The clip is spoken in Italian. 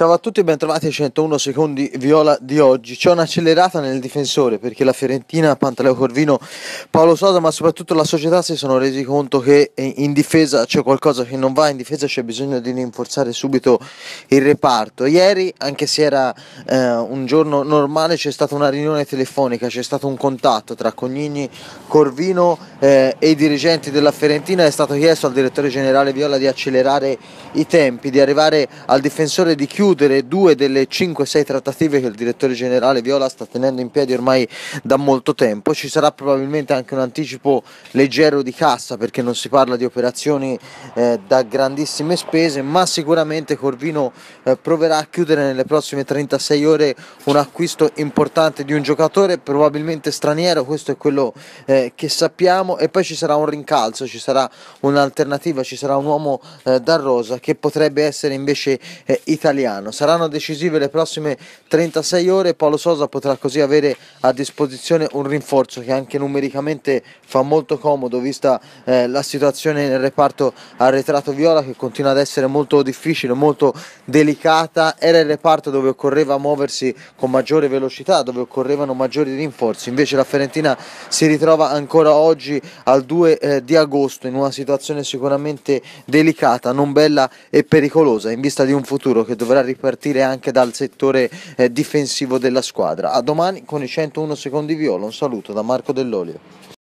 Ciao a tutti e bentrovati ai 101 secondi viola di oggi. C'è un'accelerata nel difensore perché la Fiorentina, Pantaleo Corvino, Paolo Sosa, ma soprattutto la società si sono resi conto che in difesa c'è qualcosa che non va, in difesa c'è bisogno di rinforzare subito il reparto. Ieri, anche se era eh, un giorno normale, c'è stata una riunione telefonica, c'è stato un contatto tra Cognini, Corvino eh, e i dirigenti della Fiorentina. È stato chiesto al direttore generale Viola di accelerare i tempi, di arrivare al difensore di chiudere chiudere due delle 5-6 trattative che il direttore generale Viola sta tenendo in piedi ormai da molto tempo. Ci sarà probabilmente anche un anticipo leggero di cassa perché non si parla di operazioni eh, da grandissime spese, ma sicuramente Corvino eh, proverà a chiudere nelle prossime 36 ore un acquisto importante di un giocatore, probabilmente straniero, questo è quello eh, che sappiamo e poi ci sarà un rincalzo, ci sarà un'alternativa, ci sarà un uomo eh, da rosa che potrebbe essere invece eh, italiano italiano. Saranno decisive le prossime 36 ore, Paolo Sosa potrà così avere a disposizione un rinforzo che anche numericamente fa molto comodo vista eh, la situazione nel reparto arretrato viola che continua ad essere molto difficile, molto delicata. Era il reparto dove occorreva muoversi con maggiore velocità, dove occorrevano maggiori rinforzi. Invece la Fiorentina si ritrova ancora oggi al 2 eh, di agosto in una situazione sicuramente delicata, non bella e pericolosa in vista di un futuro che dovrà ripartire anche dal settore eh, difensivo della squadra. A domani con i 101 secondi viola, un saluto da Marco Dell'Olio.